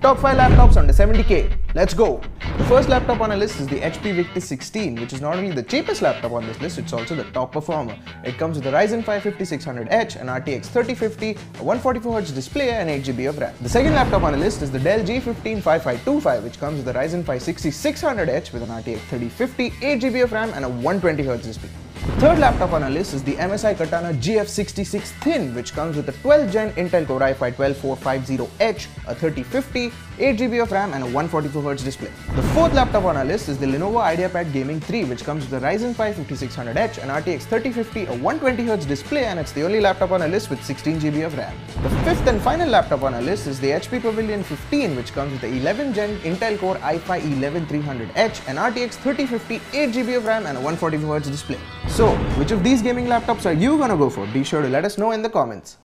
Top 5 laptops under 70k. Let's go. The first laptop on our list is the HP Victus 16, which is not only the cheapest laptop on this list, it's also the top performer. It comes with a Ryzen 5 5600H, an RTX 3050, a 144Hz display, and 8GB of RAM. The second laptop on our list is the Dell G15 5525, which comes with a Ryzen 5 6600H with an RTX 3050, 8GB of RAM, and a 120Hz display. The third laptop on our list is the MSI Katana GF66 Thin, which comes with a 12th gen Intel Core i5-12450H, a 3050, 8GB of RAM and a 144Hz display. The fourth laptop on our list is the Lenovo IdeaPad Gaming 3, which comes with a Ryzen 5 5600H, an RTX 3050, a 120Hz display and it's the only laptop on our list with 16GB of RAM. The fifth and final laptop on our list is the HP Pavilion 15, which comes with the 11th gen Intel Core i5-11300H, an RTX 3050, 8GB of RAM and a 144Hz display. So, which of these gaming laptops are you gonna go for? Be sure to let us know in the comments.